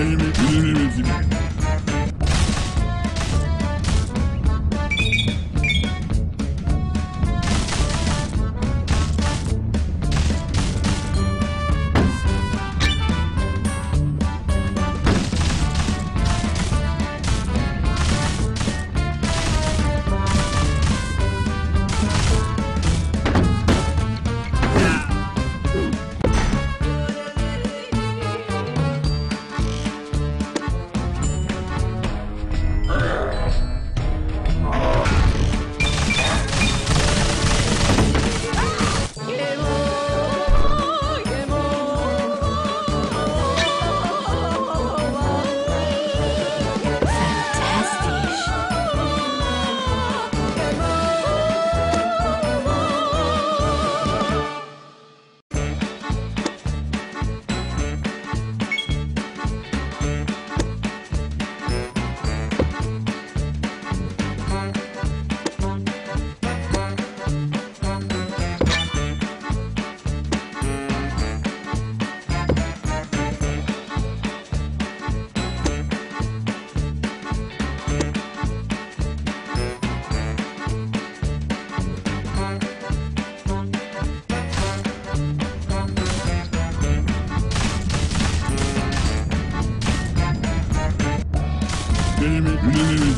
Benim benim Fantastisch. Hüle.